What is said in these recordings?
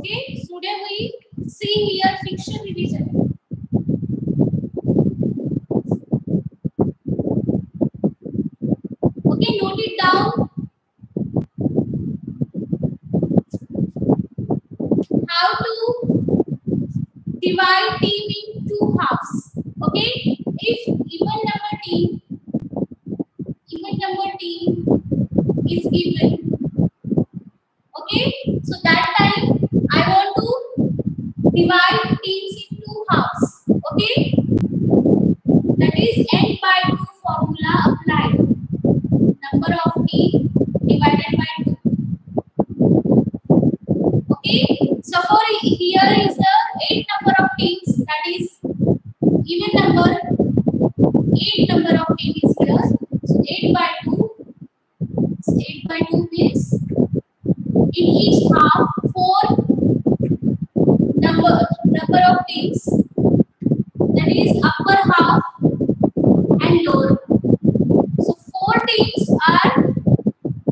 Okay, today we see here fiction revision. Okay, note it down. How to divide team in two halves. Okay, if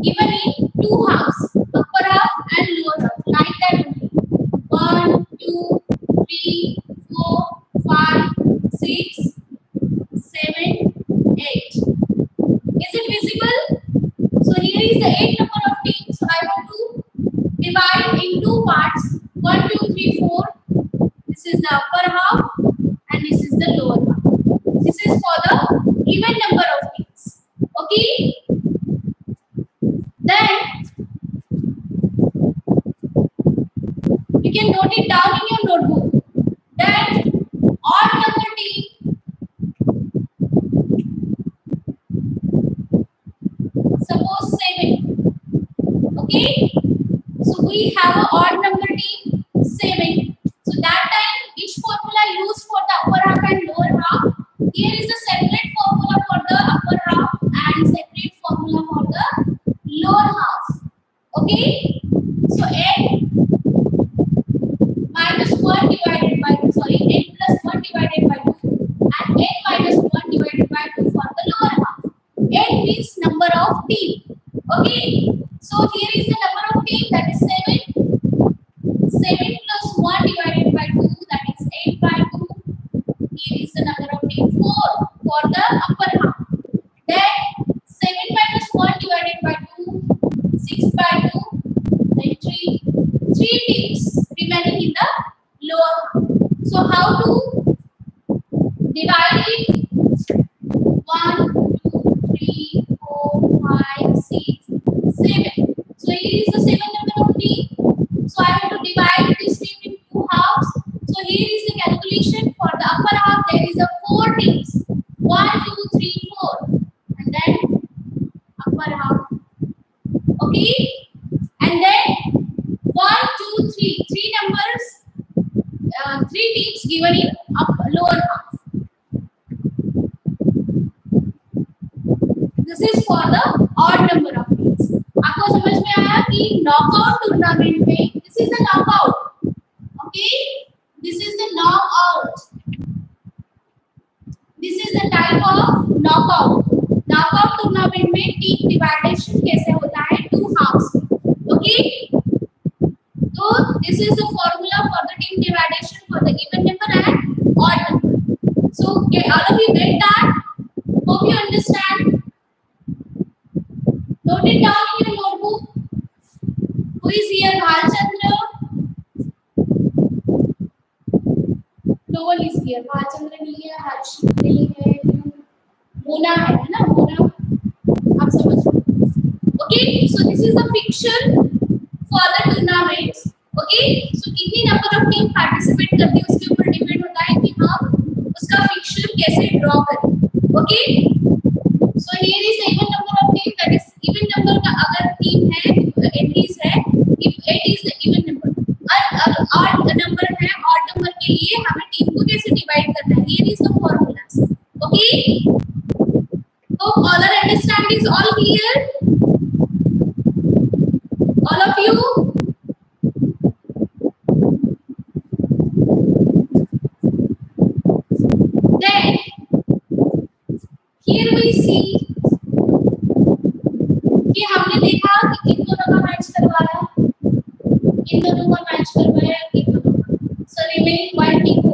even So here is the number of team that is 7. Tournament में this is the knockout okay this is the knockout this is the type of knockout knockout tournament में team डिवाइडेशन कैसे होता है? Two halves okay तो this is the formula for the team divideation for the even number and odd number so all of you get that hope you understand note it down in your notebook who is here bhalchandra one is नहीं है harshit नहीं है, मोना है ना, मोना? आप समझ okay so this is the fiction for the tournaments okay so कितनी number of team participate करती है, उसके ऊपर डिपेंड होता है कि हम उसका फिक्शन कैसे ड्रॉ करें। Okay so here is even number of team that is even number का अगर टीम है एंट्रीज है if it is even number odd number है ऑड नंबर के लिए हमें टीम को कैसे डिवाइड करना है here is the okay So all our understanding is all clear? All of you? Then, here we see कि हमने देखा कि इन दोनों का मैच करवाया इन दोनों का romantic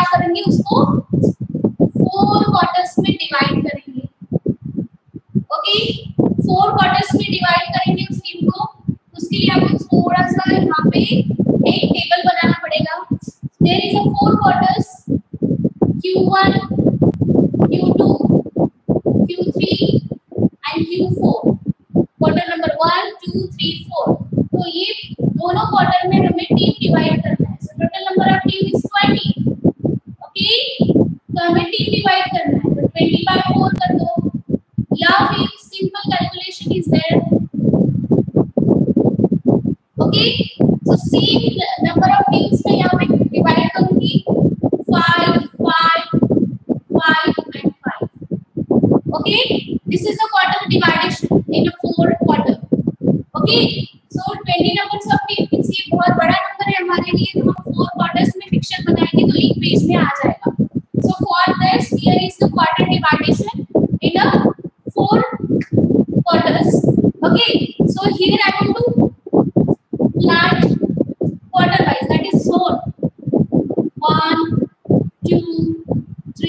क्या करेंगे उसको? फोर क्वार्टर्स में डिवाइड करेंगे। ओके फोर क्वार्टर्स में डिवाइड करेंगे उस टीम को। उसके लिए आपको थोड़ा सा यहाँ पे एक टेबल बनाना पड़ेगा। There is a four quarters Q1 Q2 Q3 and Q4 quarter number one two three four तो ये दोनों क्वार्टर में हमें टीम डिवाइड करना है। So total number of team is 20 team divide करना है। तो 20 बाय फोर कर दो। या फिर simple calculation is there okay so same number of teams में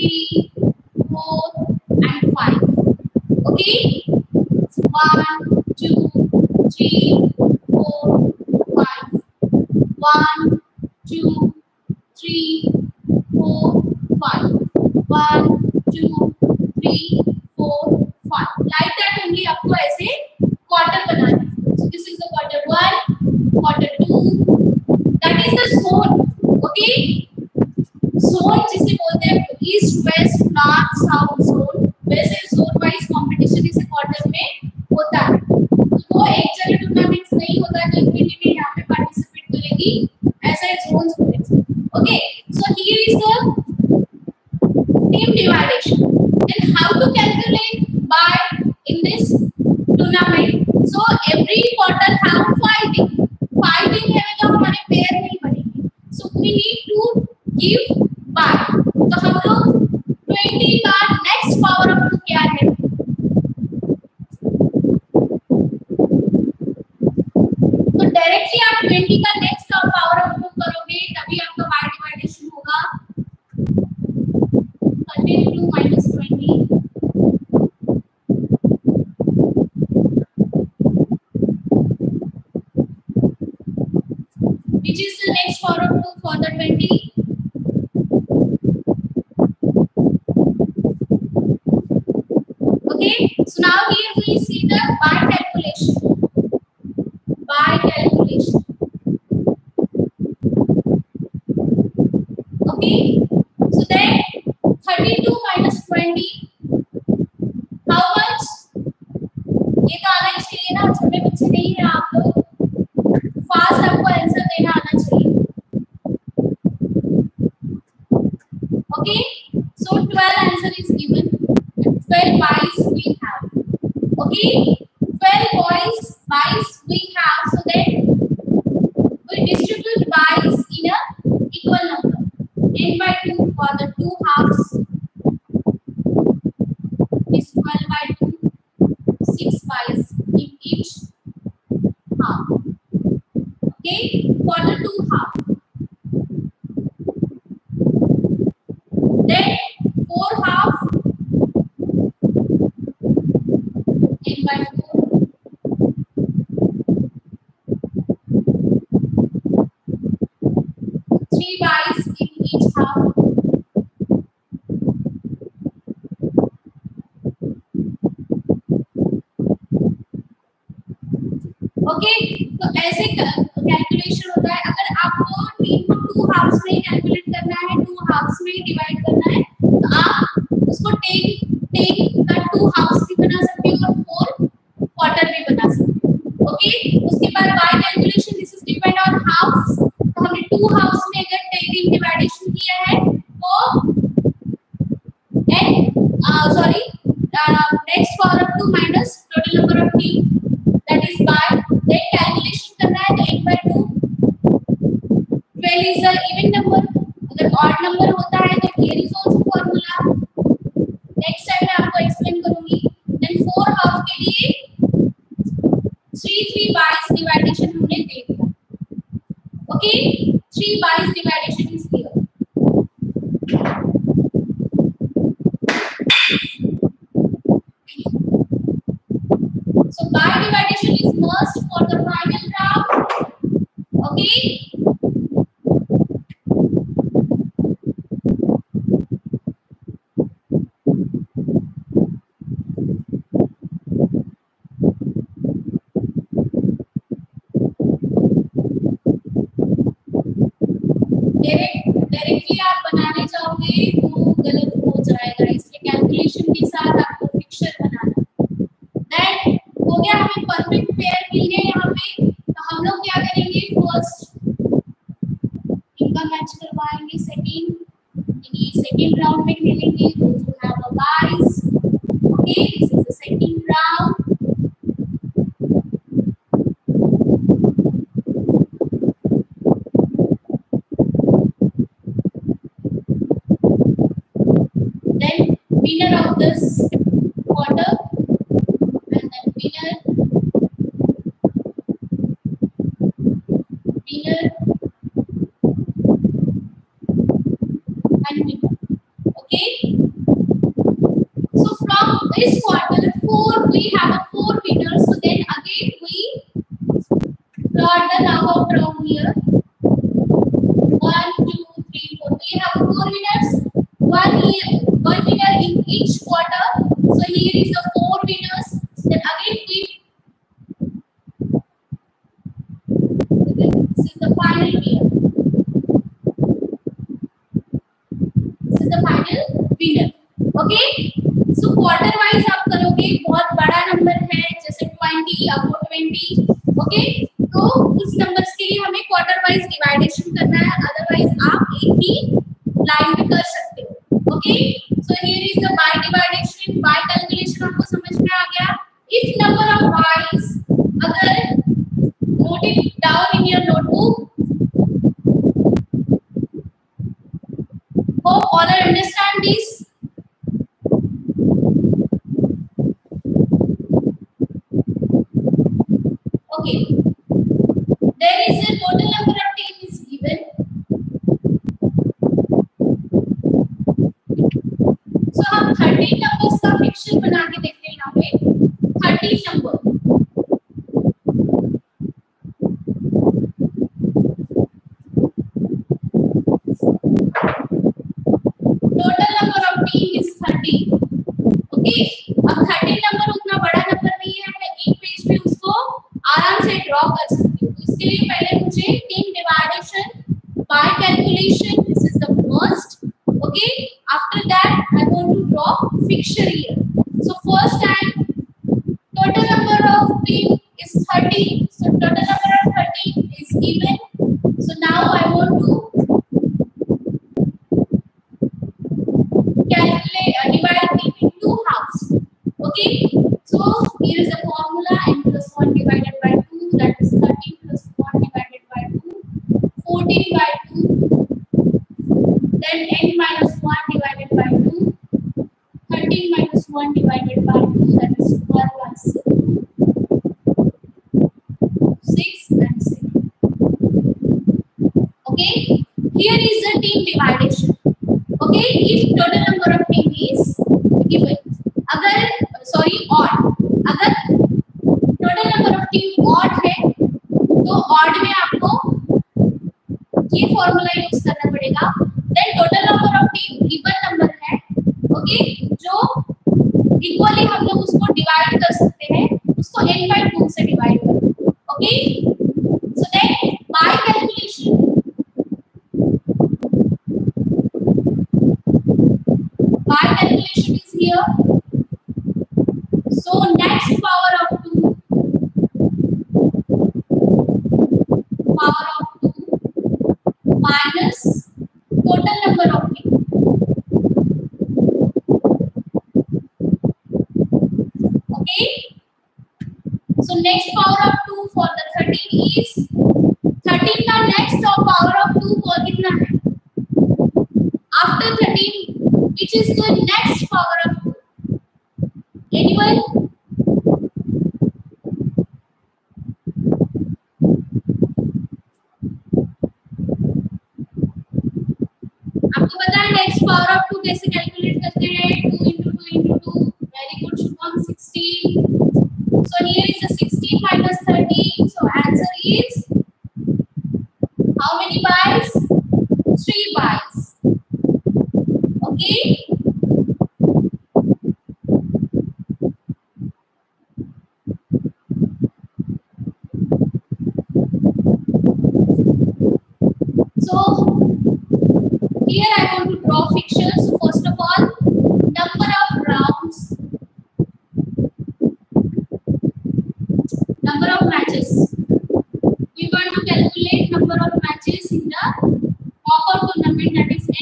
three, four, and five. Okay? One, every quarter हम फाइटिंग फाइटिंग है तो हमारे पेयर नहीं बनेंगे so we need to give bye तो हम लोग 20 बार नेक्स्ट पावर ऑफ़ 2 क्या है? तो डायरेक्टली आप 20 का नेक्स्ट पावर ऑफ़ 2 करोगे, तभी आपका बार डिवाइडेशन होगा। 32 20 The next four of 2 for the 20 Three. by 4. Three dies in each half. Okay, तो ऐसे कर, by division is first for the final round. Okay. we have a Okay. confectionery ये formula use करना पड़ेगा। Then total number of team even number है। Okay जो equally हम लोग उसको डिवाइड कर सकते हैं। उसको n बाई टू से डिवाइड कर। Okay here is a 16 minus 30. So answer is how many bytes? 3 bytes. Okay.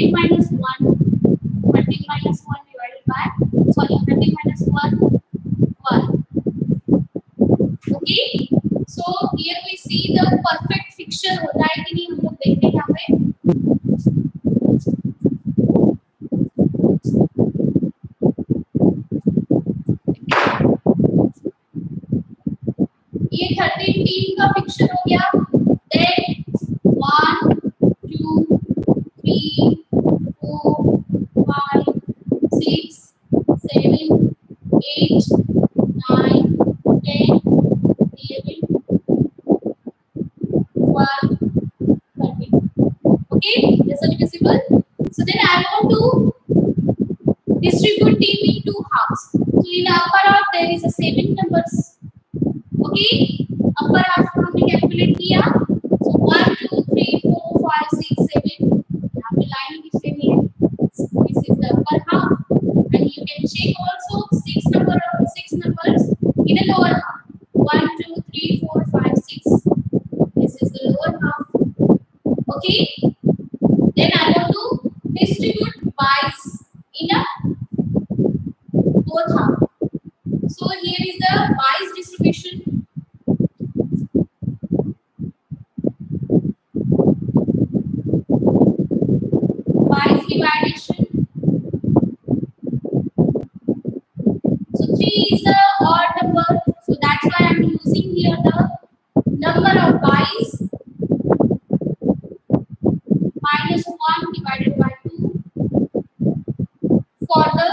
a minus 1 twelve thirteen okay this is visible so then i want to distribute team in two halves so in upper half there is a seven numbers okay upper half हमने calculate किया so one two three four five six seven यहाँ पे line लिख लेनी है this is the upper half and you can check also six number of six numbers in a lower half one two three four five six this is the lower half okay then I want to distribute wise in a both half. So here is the wise distribution. Wise division. So three is a odd number. So that's why I'm using here the number of wise minus 1 divided by 2 for the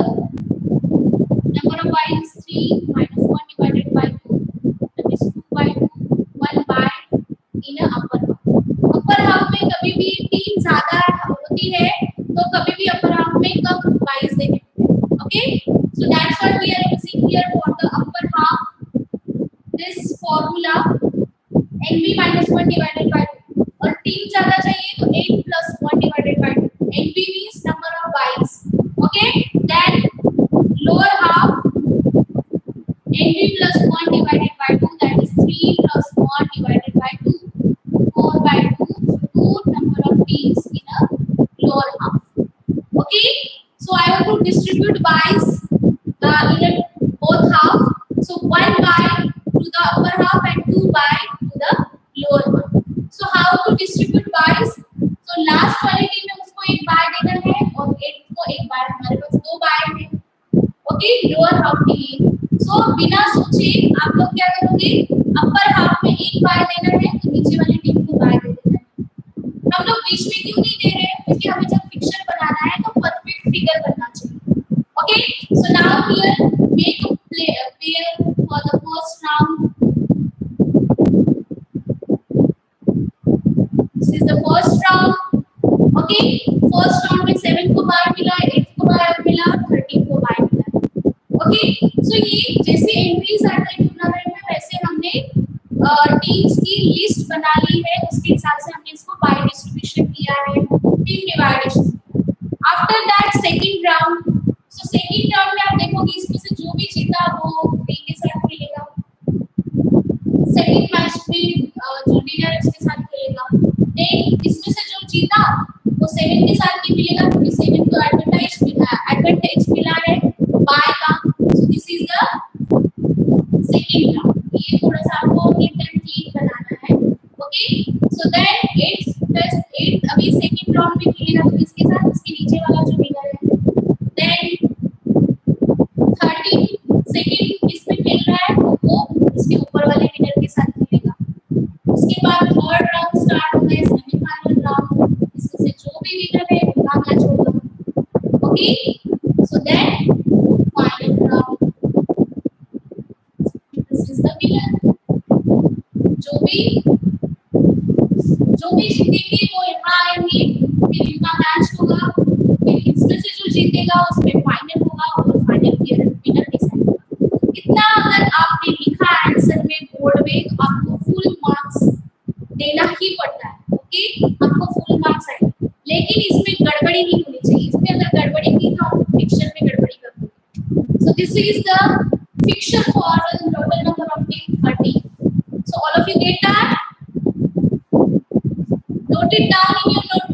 number of y is 3 minus 1 divided by 2 that is 2 by 2 1 by होती है अपर half अपर half में कभी भी team ज़्यादा होती है तो कभी भी अपर हाफ़ में कम प्राइस देने okay so that's what we are using here for the upper half this formula N V minus 1 divide this is the first round. Okay, first round में सेवन को बार मिला एट को बार मिला थर्टीन को बार मिला. ओके सो ये जैसे एंट्रीज आते हैं टूर्नामेंट में, वैसे हमने टीम्स की लिस्ट बना ली है। उसके हिसाब से हमने इसको बाय डिस्ट्रीब्यूशन किया है team divideation after that second round so second round में आप देखोगे, इसमें से जो भी जीता, वो थ्री के साथ खेलेगा। सेकंड मैच में जो विनर है उसके साथ खेलेगा। देन इसमें से जो जीता, वो सेवन के साथ नहीं मिलेगा क्योंकि सेवन को एडवर्टाइज मिला एडवांटेज मिला है। बाय का so this is the second round ये थोड़ा सा आपको एंड क्लीन बनाना है। ओके सो देन 8 प्लस 8 अभी सेकंड राउंड में खेलेगा तो इसके साथ इसके नीचे वाला जो विनर है। देन 30 सेकंड खेल रहा है तो वो इसके ऊपर वाले विनर के साथ खेलेगा उसके बाद थर्ड राउंड स्टार्ट होता है सेमीफाइनल राउंड इसमें से जो भी विनर है उनका मैच होगा okay so then final round this is the winner जो भी जो भी जीतेंगे, वो यहाँ आएँगे। फिर इनका मैच होगा। फिर इसमें से जो जीतेगा, उसमें फाइनल होगा। और is the fiction for the total number of team 30. So all of you get that? Note it down in your notes.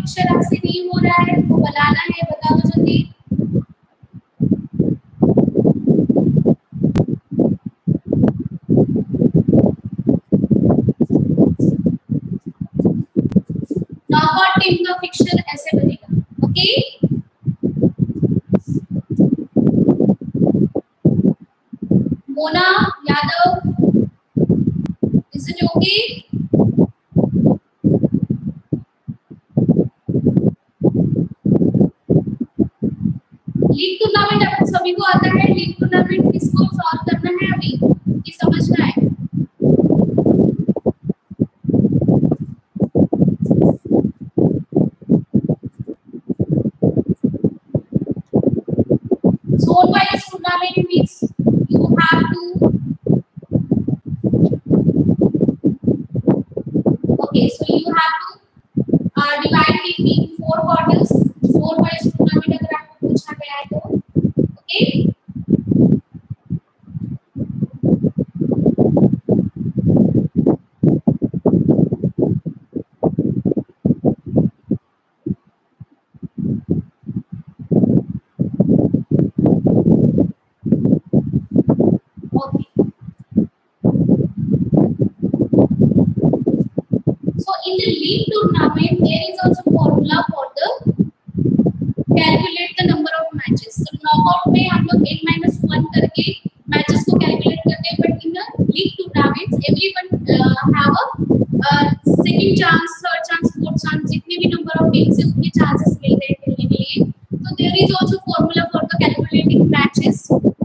Picture आपसे नहीं हो रहा है वो बनाना है, बताओ जल्दी नॉकआउट का ऐसे बनेगा okay Mona Yadav is it okay league tournament सभी को आता है लीग टूर्नामेंट किसको सॉल्व करना है अभी? ये समझना है zone wise tournament means you have to okay so you have to uh, divide it in four quarters zone wise tournament अगर आपको पूछा गया है तो okay okay So in the league tournament, there is also formula for the calculate the number of matches. So knockout में हम लोग n minus one करके matches को calculate करते हैं, but in the league tournaments, everyone uh, a uh, second chance, third chance, fourth chance, जितने भी number of games है उतने chances मिलते हैं खेलने के लिए. So there is also formula for the calculating matches.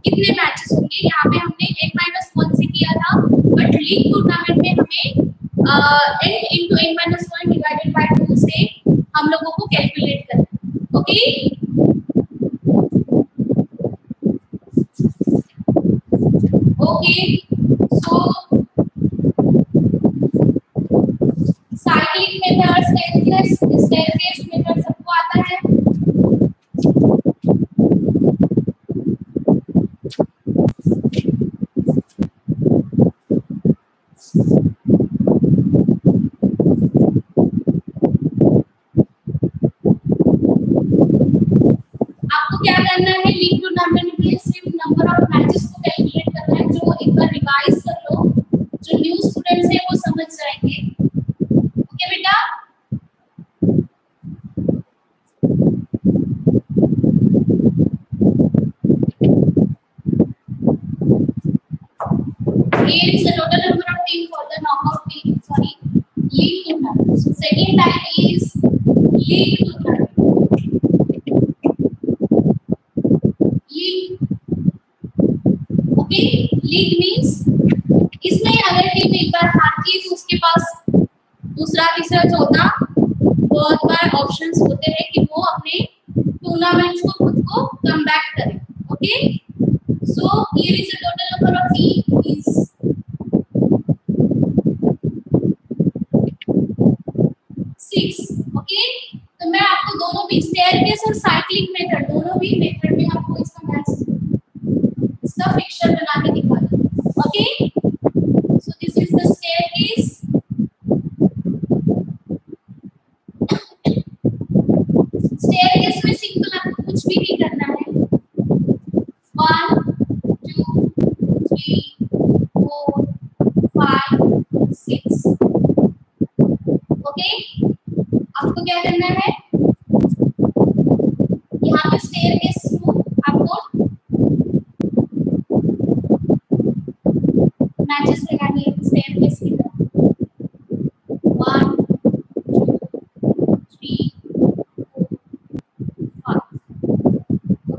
कितने matches होंगे? यहाँ पे हमने n minus one से किया था, but league tournament में हमें uh, n into n minus one divided by two से हम लोगों को कैलकुलेट करना है okay okay so cyclic method staircase staircase method सबको आता है आपको क्या करना है लीग टूर्नामेंट में सिर्फ़ नंबर ऑफ़ मैचेस को कैलकुलेट करना है जो एक बार रिवाइज कर लो जो न्यू स्टूडेंट्स हैं वो समझ जाएँगे ओके बेटा Here is the total number of team for the knockout team. Sorry, league tournament. So second is league tournament. League. Okay, league means इसमें अगर टीम एक बार हारती है तो उसके पास दूसरा तीसरा चौथा बहुत बार ऑप्शंस होते हैं कि वो अपने टूर्नामेंट्स को खुद को कम बैक करें okay so here is the total number of team is six okay तो मैं आपको दोनों भी स्टेयरकेस और साइक्लिंग मेथड दोनों भी मेथड में आपको इसका मैथ्स इसका पिक्चर बना के दिखा okay so this is the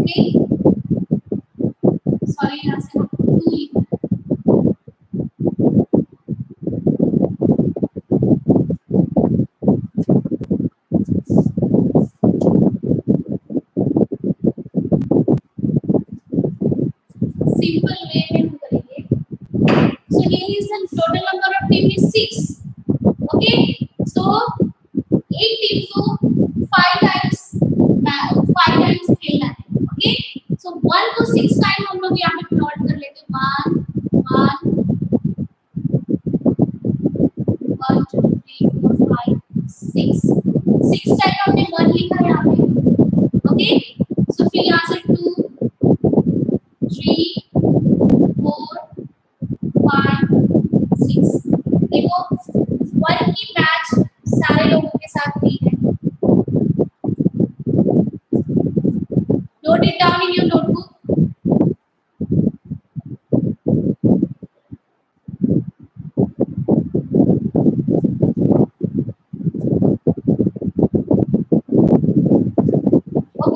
Okay.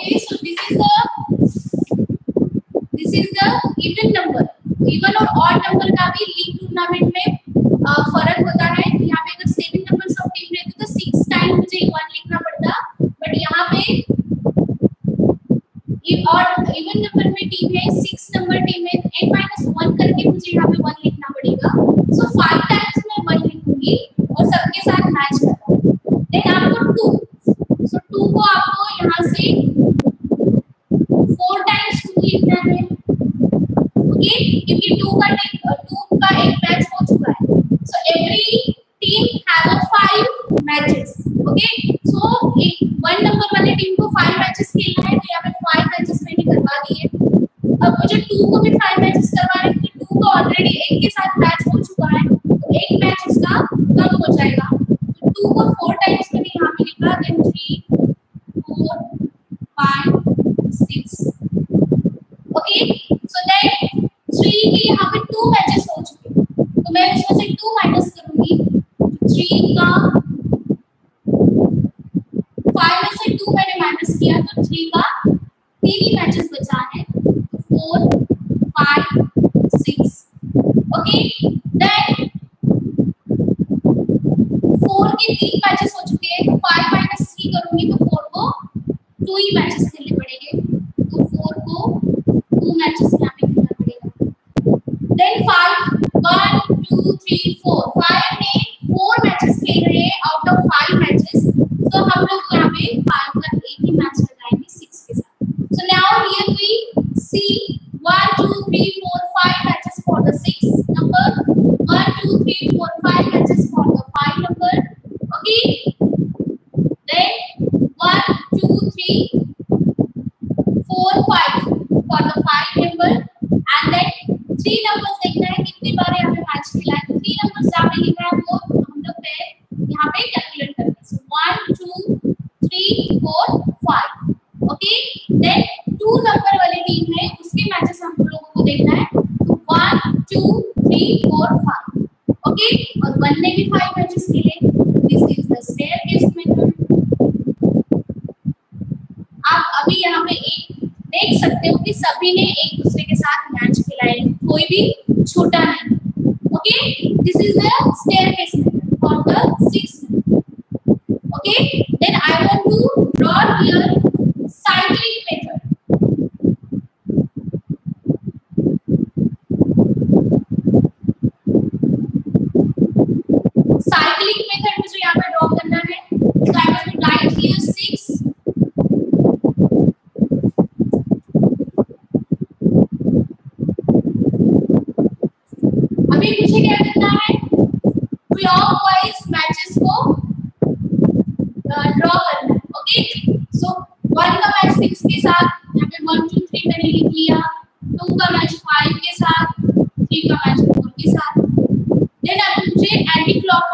Okay, so this is the this is the even number even और ऑड नंबर का भी लीग टूर्नामेंट में आ, फ़र्क होता है यहाँ पे अगर सेवन नंबर सब टीम रहती तो सिक्स टाइम मुझे वन लिखना पड़ता। बट यहाँ पे और इवन नंबर में टीम है मैंने माइनस किया तो थ्री का तीन ही मैचेस बचा है four five six okay then four के तीन मैचेस हो चुके हैं तो फाइव माइनस थ्री करूँगी तो फोर को टू ही मैचेस अभी यहाँ पे एक, देख सकते हो कि सभी ने एक दूसरे के साथ मैच खिलाए कोई भी छोटा नहीं। Okay this is the four the six okay then I want to draw here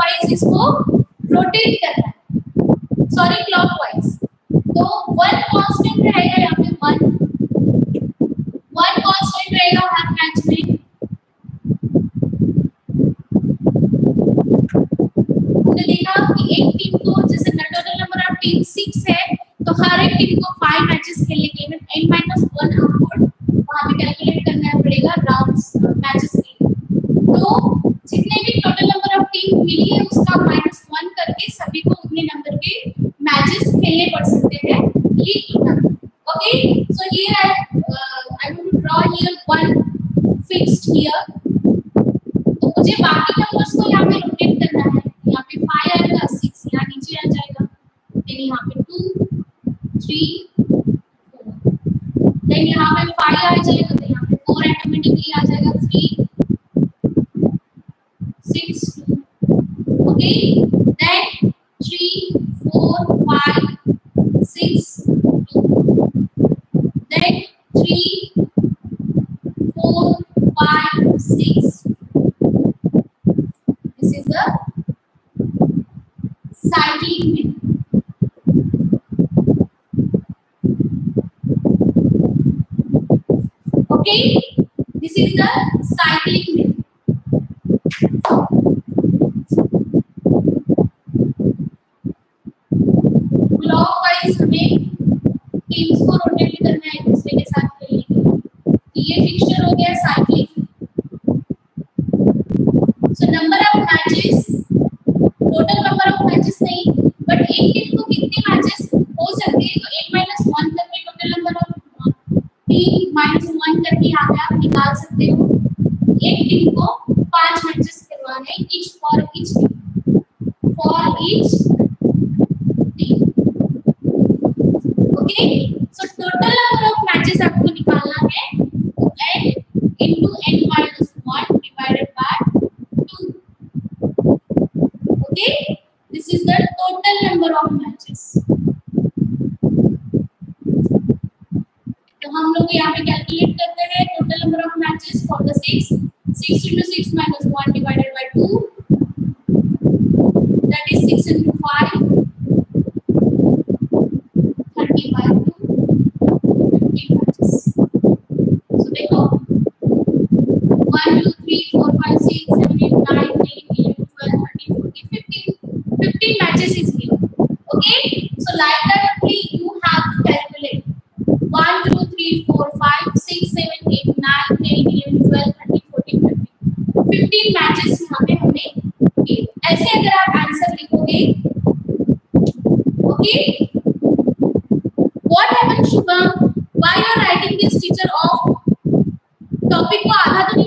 wise इसको रोटेट कर रहा है। सॉरी क्लॉक वाइज तो वन कांस्टेंट रहेगा यहाँ पे वन वन कांस्टेंट रहेगा हर मैच में। हमने देखा कि एक टीम को तो जैसे total number of team six है तो हर एक टीम को फाइव मैचेस खेलने के लिए एन माइनस वन आउट वहाँ पे कैलकुलेट साइक्लिक एक माइनस वन करके आप निकाल सकते हो एक टीम को पाँच मैचेस करवाने हैं each for each for each team okay so total number of matches आपको निकालना है तो n into n minus 1 divided by 2 okay this is the total number of matches तो यहाँ पे कैलकुलेट करते हैं total number of matches for the six six into six minus one divided by two that is six into five thirty by two thirty matches so देखो one two three four five six seven eight nine ten eleven twelve thirteen fourteen fifteen fifteen matches is here okay? So like that only you have to calculate. 1 2 3 4 5 6 7 8 9 10 11 12 13 14 15 15 matches पे हमने ऐसे अगर आप answer लिखोगे okay happened shubham why you are writing this teacher off topic को आधा तो नहीं